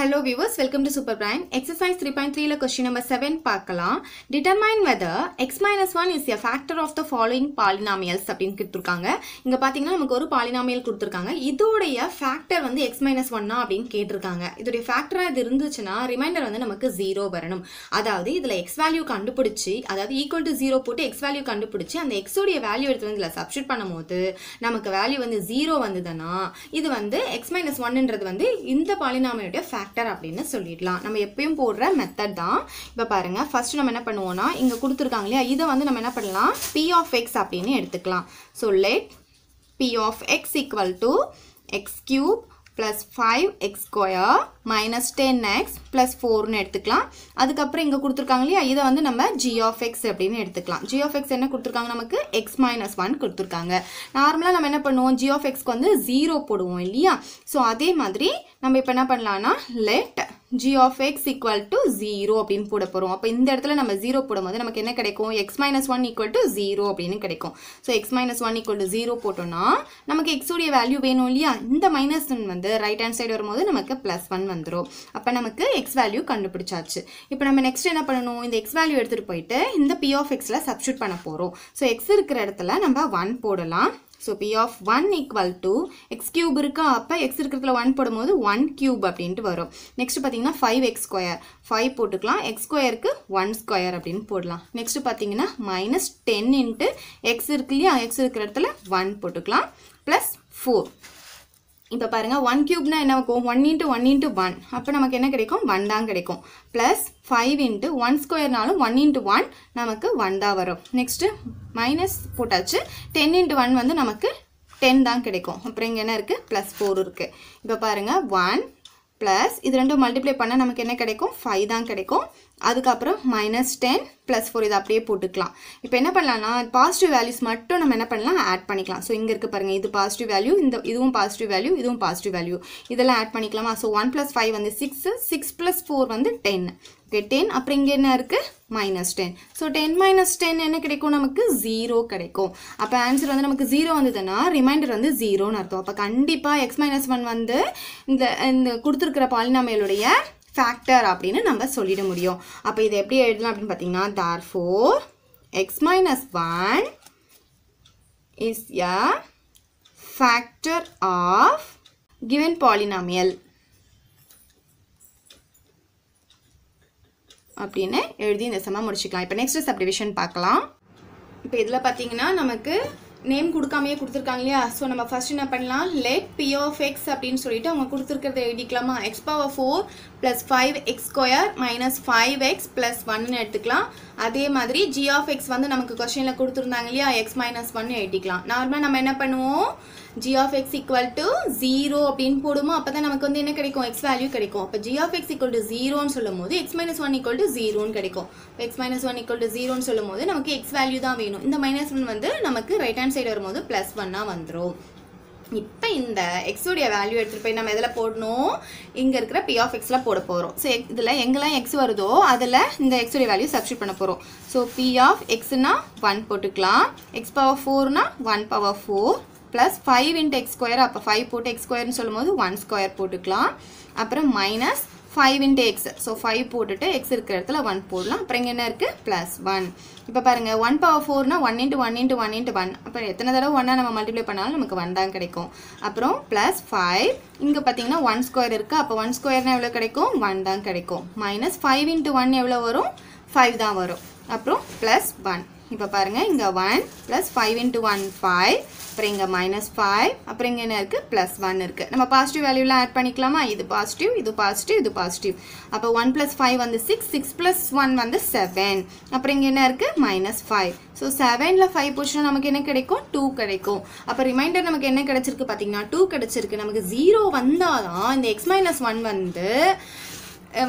Hello viewers, welcome to Super Prime. Exercise 3.3ல question number 7 பார்க்கலாம். Determine whether x minus 1 is a factor of the following polynomials அப்படின்னு கொடுத்துருக்காங்க. இங்க பார்த்தீங்கன்னா நமக்கு ஒரு polynomial கொடுத்துருக்காங்க. இதோடைய factor வந்து x minus 1 அப்படின்னு கேட்டிருக்காங்க. இதோடைய factor இது இருந்துச்சுன்னா ரிமைண்டர் வந்து நமக்கு 0 வரணும். அதாவது இதில் x value கண்டுபிடிச்சி அதாவது equal to 0 போட்டு எக்ஸ் வேல்யூ கண்டுபிடிச்சி அந்த எக்ஸோடைய வேல்யூ எடுத்து வந்து இதுல சப்ஸ்டியூட் பண்ணும்போது நமக்கு வேல்யூ வந்து ஜீரோ வந்ததுன்னா இது வந்து எக்ஸ் மைனஸ் ஒன்னுன்றது வந்து இந்த பாலினாமியோட ஃபேக்டர் அப்படின்னு சொல்லிடலாம். நம்ம எப்பயும் போடுற மெத்தட் தான். இப்போ பாருங்க ஃபஸ்ட்டு நம்ம என்ன பண்ணுவோம்னா இங்கே கொடுத்துருக்காங்க இல்லையா? இதை வந்து நம்ம என்ன பண்ணலாம்? பி ஆஃப் எக்ஸ் அப்படின்னு எடுத்துக்கலாம். So let p of x equal to x cube plus five x square minus minus 10x plus 4னு எடுத்துக்கலாம். அதுக்கப்புறம் இங்கே கொடுத்துருக்காங்க இல்லையா? இதை வந்து நம்ம g of x அப்படின்னு எடுத்துக்கலாம். g of x என்ன கொடுத்துருக்காங்க நமக்கு? x minus 1 கொடுத்துருக்காங்க. நார்மலாக நம்ம என்ன பண்ணுவோம்? g of வந்து 0 போடுவோம் இல்லையா? ஸோ அதே மாதிரி நம்ம இப்போ என்ன பண்ணலான்னா let g of x equal to 0 அப்படின்னு போட போகிறோம் அப்போ இந்த இடத்துல நம்ம 0 போடும்போது நமக்கு என்ன கிடைக்கும்? x minus 1 equal to 0 அப்படின்னு கிடைக்கும். So x minus 1 equal to 0 போட்டோம்னா நமக்கு x உடைய வேல்யூ வேணும் இல்லையா? இந்த மைனஸ் ஒன் வந்து ரைட் ஹேண்ட் சைடு வரும்போது நமக்கு ப்ளஸ் ஒன் வந்துடும் அப்போ நமக்கு எக்ஸ் வேல்யூ கண்டுபிடிச்சாச்சு. இப்போ நம்ம நெக்ஸ்ட் என்ன பண்ணணும்? இந்த எக்ஸ் வேல்யூ எடுத்துகிட்டு போயிட்டு இந்த பி ஆஃப் எக்ஸில் சப்ஸ்டியூட் பண்ண போகிறோம் ஸோ எக்ஸ் இருக்கிற இடத்துல நம்ம ஒன் போடலாம். So p of one equal to x cube இருக்கா? அப்போ எக்ஸ் இருக்கிறதுல ஒன் போடும்போது ஒன் கியூப் அப்படின்ட்டு வரும். நெக்ஸ்ட் பார்த்தீங்கன்னா ஃபைவ் எக்ஸ் ஸ்கொயர் ஃபைவ் போட்டுக்கலாம். எக்ஸ் ஸ்கொயருக்கு ஒன் ஸ்கொயர் அப்படின்னு போடலாம். நெக்ஸ்ட் பார்த்தீங்கன்னா மைனஸ் டென் இன்ட்டு எக்ஸ் இருக்கு இல்லையா? எக்ஸ் இருக்கிற இடத்துல ஒன் போட்டுக்கலாம். ப்ளஸ் ஃபோர் இப்போ பாருங்கள் ஒன் கியூப்னா என்ன இருக்கும் one into one into one அப்போ நமக்கு என்ன கிடைக்கும்? ஒன் தான் கிடைக்கும். ப்ளஸ் ஃபைவ் இன்ட்டு ஒன் ஸ்கொயர்னாலும் ஒன் இன்ட்டு ஒன் நமக்கு ஒன் தான் வரும். நெக்ஸ்ட்டு மைனஸ் போட்டாச்சு. டென் இன்ட்டு ஒன் வந்து நமக்கு டென் தான் கிடைக்கும். அப்புறம் இங்கே என்ன இருக்குது ப்ளஸ் ஃபோர் இருக்குது இப்போ பாருங்கள் ஒன் ப்ளஸ் இது ரெண்டும் மல்டிப்ளை பண்ணால் நமக்கு என்ன கிடைக்கும்? ஃபைவ் தான் கிடைக்கும். அதுக்கப்புறம் மைனஸ் டென் ப்ளஸ் ஃபோர் இதை அப்படியே போட்டுக்கலாம். இப்போ என்ன பண்ணலாம்னா பாசிட்டிவ் வேல்யூஸ் மட்டும் நம்ம என்ன பண்ணலாம்? ஆட் பண்ணிக்கலாம். ஸோ இங்கே இருக்குது பாருங்கள் இது பாசிட்டிவ் வேல்யூ இந்த இதுவும் பாசிட்டிவ் வேல்யூ இதுவும் பாசிட்டிவ் வேல்யூ இதெல்லாம் ஆட் பண்ணிக்கலாமா? ஸோ ஒன் ப்ளஸ் ஃபைவ் வந்து சிக்ஸ் சிக்ஸ் ப்ளஸ் ஃபோர் வந்து டென் ஓகே டென் அப்புறம் இங்கே என்ன இருக்குது minus ten so ten minus ten என்ன கிடைக்கும்? நமக்கு ஜீரோ கிடைக்கும். அப்போ ஆன்சர் வந்து நமக்கு ஜீரோ வந்ததுன்னா ரிமைண்டர் வந்து ஜீரோன்னு அர்த்தம். அப்போ கண்டிப்பாக எக்ஸ் மைனஸ் ஒன் வந்து இந்த இந்த கொடுத்துருக்கிற பாலினாமையிலுடைய ஃபேக்டர் அப்படின்னு நம்ம சொல்லிட முடியும். அப்போ இதை எப்படி எழுதலாம் அப்படின்னு பார்த்தீங்கன்னா that four x minus one is a factor of given polynomial அப்படின்னு எழுதி இந்த செம்ம முடிச்சுக்கலாம். இப்போ நெக்ஸ்ட் சப்டிவிஷன் பார்க்கலாம். இப்போ இதில் பார்த்தீங்கன்னா நமக்கு நேம் கொடுக்காமையே கொடுத்துருக்காங்க இல்லையா? ஸோ நம்ம ஃபர்ஸ்ட் என்ன பண்ணலாம்? லெட் பி ஆஃப் எக்ஸ் அப்படின்னு சொல்லிட்டு அவங்க கொடுத்துருக்கிறத எழுதிக்கலாமா? X power four plus five x square minus five x plus ஒன்னு எடுத்துக்கலாம். அதே மாதிரி ஜி ஆஃப் எக்ஸ் வந்து நமக்கு கொஸ்டினில் கொடுத்துருந்தாங்க இல்லையா? எக்ஸ் மைனஸ் ஒன்னு எழுதிக்கலாம். நார்மலாக நம்ம என்ன பண்ணுவோம்? G of x equal to zero அப்படின்னு போடுமோ அப்போ தான் நமக்கு வந்து என்ன கிடைக்கும்? எக்ஸ் வேல்யூ கிடைக்கும். அப்போ g of x equal to ஜீரோன்னு சொல்லும் போது x minus one equal to ஜீரோன்னு கிடைக்கும். X minus one equal to ஜீரோன்னு சொல்லும் போது நமக்கு எக்ஸ் வேல்யூ தான் வேணும். இந்த மைனஸ் ஒன் வந்து நமக்கு ரைட் ஹேண்ட் சைடு வரும்போது ப்ளஸ் ஒன்னாக வந்துடும் இப்போ இந்த எக்ஸோடைய வேல்யூ எடுத்துகிட்டு போய் நம்ம எதில் போடணும்? இங்கே இருக்கிற பி ஆஃப் எக்ஸில் போட போகிறோம் ஸோ இதில் எங்கெல்லாம் எக்ஸ் வருதோ அதில் இந்த எக்ஸோடைய வேல்யூ சப்ஸ்டியூட் பண்ண போகிறோம் ஸோ பி ஆஃப் எக்ஸ்னா ஒன் போட்டுக்கலாம். X power ஃபோர்னால் one power four plus five into x square அப்போ ஃபைவ் போட்டு எக்ஸ் ஸ்கொயர்னு சொல்லும்போது ஒன் ஸ்கொயர் போட்டுக்கலாம். அப்புறம் minus five into x so five போட்டுட்டு எக்ஸ் இருக்கிற இடத்துல ஒன் போடலாம். அப்புறம் இங்கே என்ன இருக்குது ப்ளஸ் ஒன் இப்போ பாருங்கள் one power ஃபோர்னா one into one into one into one அப்புறம் எத்தனை தடவை ஒன்றா நம்ம மல்டிப்ளை பண்ணாலும் நமக்கு ஒன் தான் கிடைக்கும். அப்புறம் ப்ளஸ் ஃபைவ் இங்கே பார்த்தீங்கன்னா ஒன் ஸ்கொயர் இருக்குது அப்போ ஒன் ஸ்கொயர்னா எவ்வளோ கிடைக்கும்? ஒன் தான் கிடைக்கும். மைனஸ் ஃபைவ் இன்ட்டு ஒன் எவ்வளோ வரும்? ஃபைவ் தான் வரும். அப்புறம் ப்ளஸ் ஒன் இப்போ பாருங்கள் இங்கே one plus five into one five அப்புறம் இங்கே மைனஸ் ஃபைவ் அப்புறம் இங்கே என்ன இருக்குது ப்ளஸ் ஒன் இருக்குது நம்ம பாசிட்டிவ் வேல்யூலாம் ஆட் பண்ணிக்கலாமா? இது பாசிட்டிவ் இது பாசிட்டிவ் இது பாசிட்டிவ் அப்போ ஒன் ப்ளஸ் ஃபைவ் வந்து சிக்ஸ் சிக்ஸ் ப்ளஸ் ஒன் வந்து செவன் அப்புறம் இங்கே என்ன இருக்குது மைனஸ் ஃபைவ் ஸோ செவனில் ஃபைவ் போச்சுன்னா நமக்கு என்ன கிடைக்கும்? டூ கிடைக்கும். அப்போ ரிமைண்டர் நமக்கு என்ன கிடைச்சிருக்கு பார்த்தீங்கன்னா டூ கிடைச்சிருக்கு. நமக்கு ஜீரோ வந்தால் தான் இந்த எக்ஸ் மைனஸ் ஒன் வந்து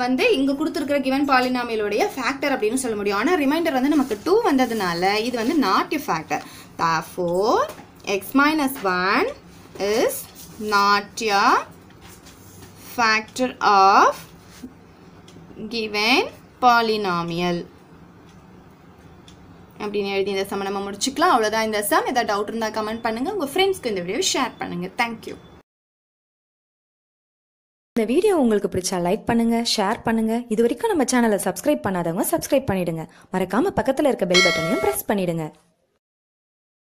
வந்து இங்கே கொடுத்துருக்குற கிவன் பாலினாமியலுடைய ஃபேக்டர் அப்படின்னு சொல்ல முடியும். ஆனால் ரிமைண்டர் வந்து நமக்கு டூ வந்ததுனால இது வந்து not a factor four x minus 1 is not a factor of given polynomial. அப்படின்னு எழுதி இந்த சம் நம்ம முடிச்சுக்கலாம். அவ்வளோதான் இந்த சம் ஏதாவது டவுட் இருந்தால் கமெண்ட் பண்ணுங்கள் உங்கள் ஃப்ரெண்ட்ஸ்க்கு இந்த வீடியோவை ஷேர் பண்ணுங்கள் தேங்க்யூ இந்த வீடியோ உங்களுக்கு பிடிச்சா லைக் பண்ணுங்க ஷேர் பண்ணுங்க. இது வரைக்கும் நம்ம சேனலை சப்ஸ்கிரைப் பண்ணாதவங்க சப்ஸ்கிரைப் பண்ணிடுங்க. மறக்காம பக்கத்துல இருக்க பெல் பட்டனையும் பிரஸ் பண்ணிடுங்க.